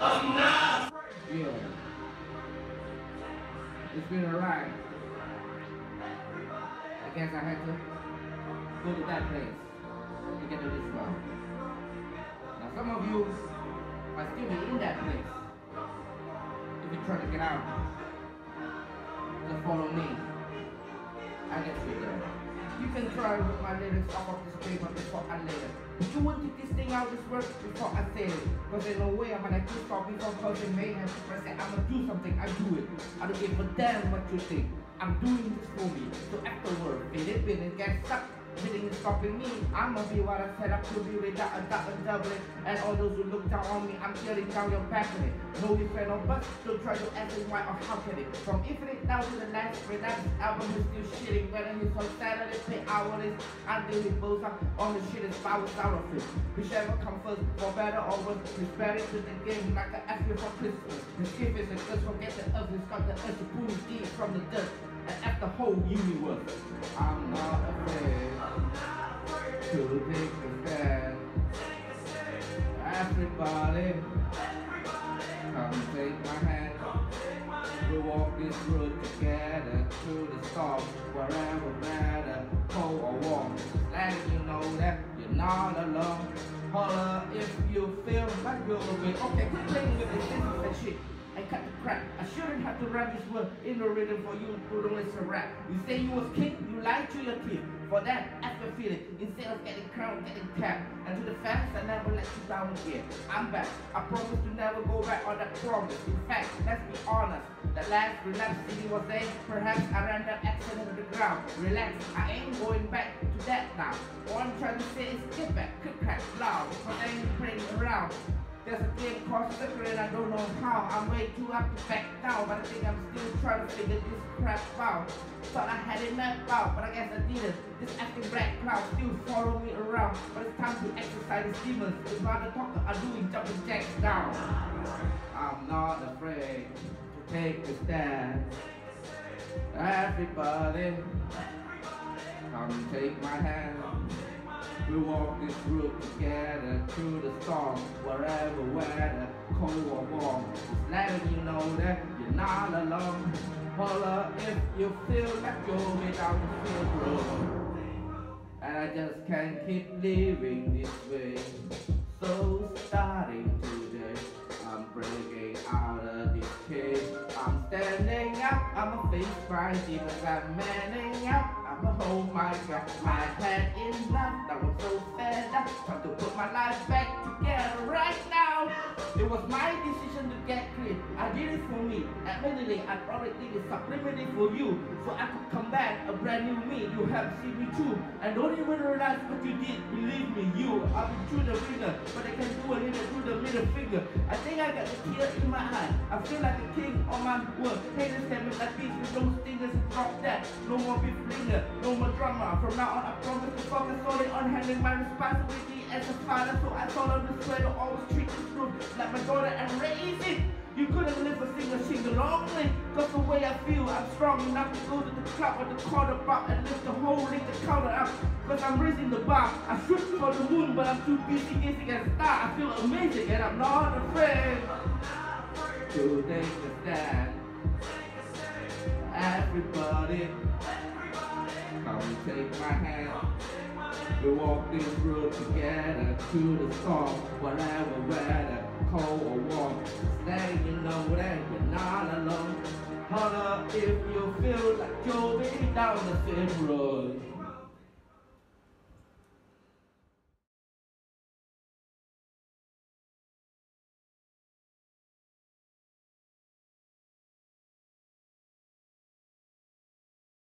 Yeah. It's been a ride. I guess I had to go to that place to get to this far. Now some of you might still be in that place. If you try to get out, just follow me. I get you there. You can try with my lyrics off of this paper before I lay it. You want to take this thing out this work before I say it. Cause there's no way I'm gonna keep stop before causing mayhem. I say I'm gonna do something, I do it. I don't give a damn what you think. I'm doing this for me. So afterward, feel it, get stuck. Is stopping me. I'ma be what I set up to be without a doubt and double. And all those who look down on me, I'm tearing down your back with it. No different or but don't try to ask me why or how can it. From infinite down to the last without this album is still shitting. Whether it's on Saturday, pay hours, I deal with both up all the shit is powers out of it. Whichever comes first, for better or worse, it's better to the game like I ask you for Christmas. The gift is a curse, forget the earth, it's got the earth to pull his from the dirt and the whole universe. I'm not afraid to take a stand. Everybody, come take my hand. We'll walk this road together through the storm, wherever matter, cold or warm. Letting you know that you're not alone. Holler if you feel like you're away. Okay, quit playing with this, shit. I cut the crap. I shouldn't have to rap this word in the rhythm for you to don't listen rap. You say you was king, you lied to your teeth. For that, after feeling, instead of getting crowned, getting tapped. And to the fans, I never let you down again. I'm back. I promise to never go back on that promise. In fact, let's be honest. The last relapse CD was there. Perhaps I ran that accident to the ground. Relax, I ain't going back Sticker and I don't know how. I'm way too up to back down, but I think I'm still trying to figure this crap out. Thought I had it mapped out, but I guess I didn't. This acting black cloud still follow me around, but it's time to exorcise these demons. The mother talker are doing jumping jacks down. I'm not afraid to take a stand. Everybody, come take my hand. We walk this road together through the storm, wherever weather, cold or warm. Just letting you know that you're not alone. Holler if you feel like you're without the field road. And I just can't keep living this way. So starting today, I'm breaking out of this cage. I'm standing up, I'm a face demons, I'm manning up. I'ma hold my my head in I'm so fed up, trying to put my life back together right now. It was my decision to get clean. I did it for me. Admittedly, I probably did it subliminally for you, so I could come back a brand new me. You have seen me too, and don't even realize what you did. Believe me, you. I've been through the wringer, but I can do a little through the middle finger. I think I got the tear in my eye. I feel like a king on my world. Haters tell me like this with those stingers. Drop that. No more flinger, no more drama. From now on, I promise to focus solely on handling my responsibility as a father. So I the swear to always treat this group like my daughter and raise it. You couldn't live a single single lonely Cause the way I feel, I'm strong enough to go to the club or the corner bar and lift the whole ring the counter up. Cause I'm raising the bar. I shoot for the moon but I'm too busy gazing at stars I feel amazing and I'm not afraid. To take a stand Everybody Come take my hand we walk this road together through the storm, whatever weather, cold or warm. Letting you know that you're not alone. Holler if you feel like you're way down the same road.